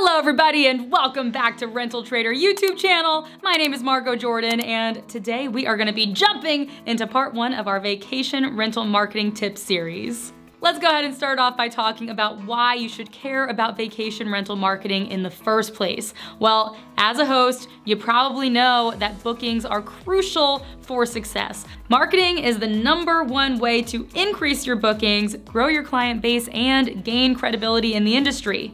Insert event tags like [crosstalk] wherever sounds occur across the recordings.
Hello everybody and welcome back to Rental Trader YouTube channel. My name is Margot Jordan and today we are gonna be jumping into part one of our vacation rental marketing tips series. Let's go ahead and start off by talking about why you should care about vacation rental marketing in the first place. Well, as a host, you probably know that bookings are crucial for success. Marketing is the number one way to increase your bookings, grow your client base, and gain credibility in the industry.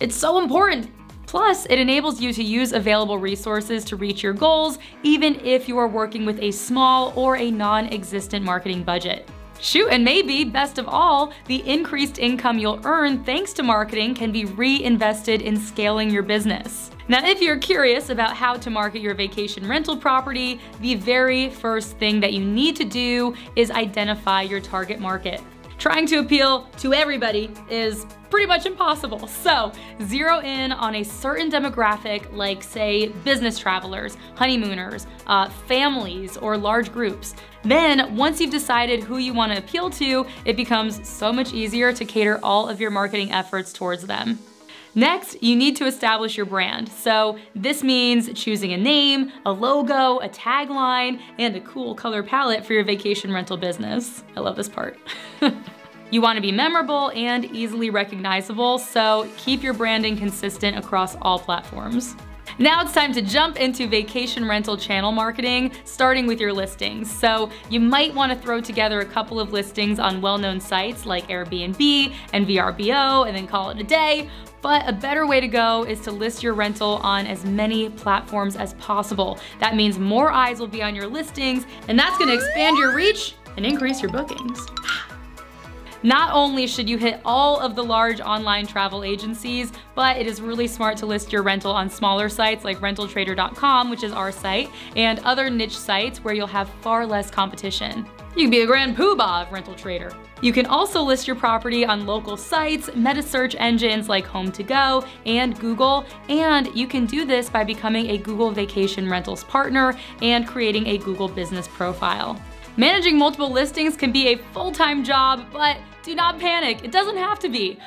It's so important. Plus, it enables you to use available resources to reach your goals, even if you are working with a small or a non-existent marketing budget. Shoot, and maybe, best of all, the increased income you'll earn thanks to marketing can be reinvested in scaling your business. Now, if you're curious about how to market your vacation rental property, the very first thing that you need to do is identify your target market. Trying to appeal to everybody is pretty much impossible. So zero in on a certain demographic like say business travelers, honeymooners, uh, families, or large groups. Then once you've decided who you wanna appeal to, it becomes so much easier to cater all of your marketing efforts towards them. Next, you need to establish your brand. So this means choosing a name, a logo, a tagline, and a cool color palette for your vacation rental business. I love this part. [laughs] You wanna be memorable and easily recognizable, so keep your branding consistent across all platforms. Now it's time to jump into vacation rental channel marketing, starting with your listings. So you might wanna throw together a couple of listings on well-known sites like Airbnb and VRBO and then call it a day. But a better way to go is to list your rental on as many platforms as possible. That means more eyes will be on your listings and that's gonna expand your reach and increase your bookings. Not only should you hit all of the large online travel agencies, but it is really smart to list your rental on smaller sites like rentaltrader.com, which is our site, and other niche sites where you'll have far less competition. You can be the grand poobah of Rental Trader. You can also list your property on local sites, meta search engines like HomeToGo and Google, and you can do this by becoming a Google Vacation Rentals partner and creating a Google business profile. Managing multiple listings can be a full-time job, but do not panic, it doesn't have to be.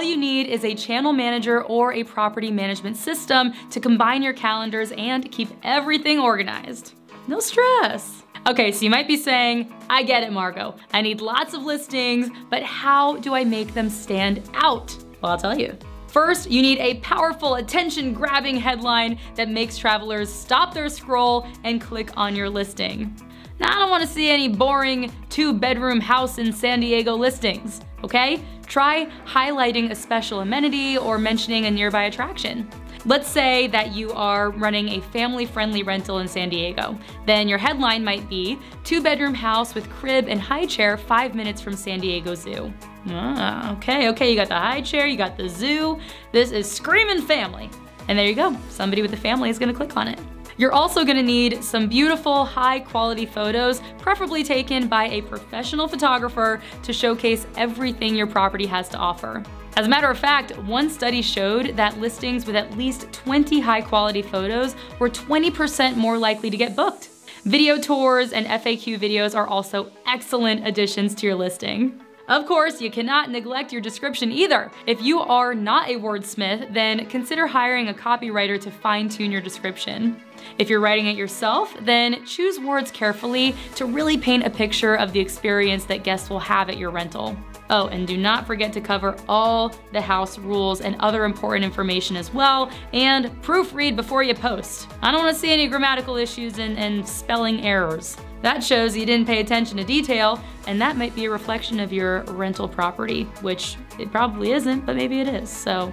All you need is a channel manager or a property management system to combine your calendars and keep everything organized. No stress. Okay, so you might be saying, I get it, Margot. I need lots of listings, but how do I make them stand out? Well, I'll tell you. First, you need a powerful attention-grabbing headline that makes travelers stop their scroll and click on your listing. Now, I don't wanna see any boring two-bedroom house in San Diego listings, okay? Try highlighting a special amenity or mentioning a nearby attraction. Let's say that you are running a family-friendly rental in San Diego. Then your headline might be, two bedroom house with crib and high chair five minutes from San Diego Zoo. Ah, okay, okay, you got the high chair, you got the zoo. This is screaming family. And there you go, somebody with a family is gonna click on it. You're also gonna need some beautiful, high quality photos, preferably taken by a professional photographer to showcase everything your property has to offer. As a matter of fact, one study showed that listings with at least 20 high quality photos were 20% more likely to get booked. Video tours and FAQ videos are also excellent additions to your listing. Of course, you cannot neglect your description either. If you are not a wordsmith, then consider hiring a copywriter to fine tune your description. If you're writing it yourself, then choose words carefully to really paint a picture of the experience that guests will have at your rental. Oh, and do not forget to cover all the house rules and other important information as well, and proofread before you post. I don't wanna see any grammatical issues and, and spelling errors. That shows you didn't pay attention to detail, and that might be a reflection of your rental property, which it probably isn't, but maybe it is, so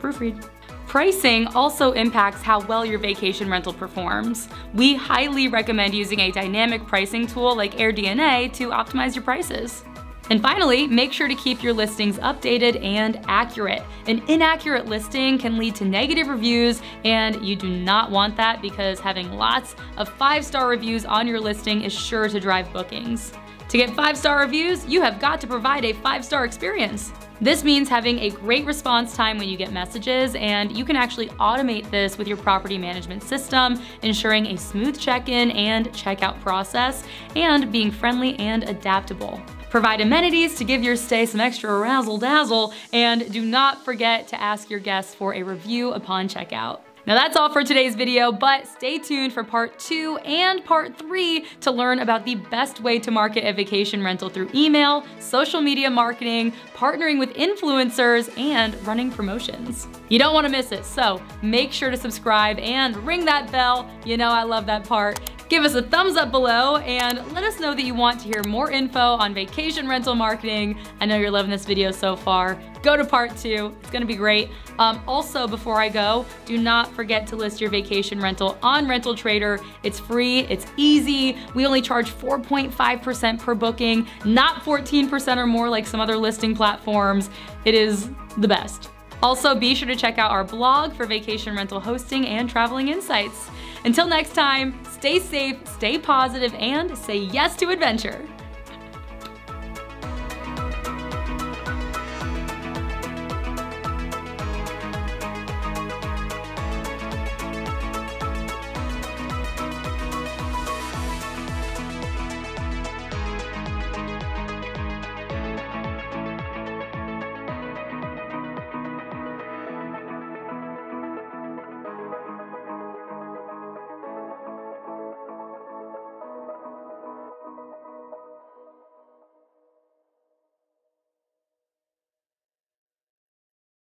proofread. Pricing also impacts how well your vacation rental performs. We highly recommend using a dynamic pricing tool like AirDNA to optimize your prices. And finally, make sure to keep your listings updated and accurate. An inaccurate listing can lead to negative reviews and you do not want that because having lots of five-star reviews on your listing is sure to drive bookings. To get five-star reviews, you have got to provide a five-star experience. This means having a great response time when you get messages, and you can actually automate this with your property management system, ensuring a smooth check-in and checkout process, and being friendly and adaptable. Provide amenities to give your stay some extra razzle dazzle, and do not forget to ask your guests for a review upon checkout. Now that's all for today's video, but stay tuned for part two and part three to learn about the best way to market a vacation rental through email, social media marketing, partnering with influencers, and running promotions. You don't wanna miss it, so make sure to subscribe and ring that bell. You know I love that part. Give us a thumbs up below and let us know that you want to hear more info on vacation rental marketing. I know you're loving this video so far. Go to part two, it's gonna be great. Um, also, before I go, do not forget to list your vacation rental on Rental Trader. It's free, it's easy. We only charge 4.5% per booking, not 14% or more like some other listing platforms. It is the best. Also, be sure to check out our blog for vacation rental hosting and traveling insights. Until next time, stay safe, stay positive, and say yes to adventure.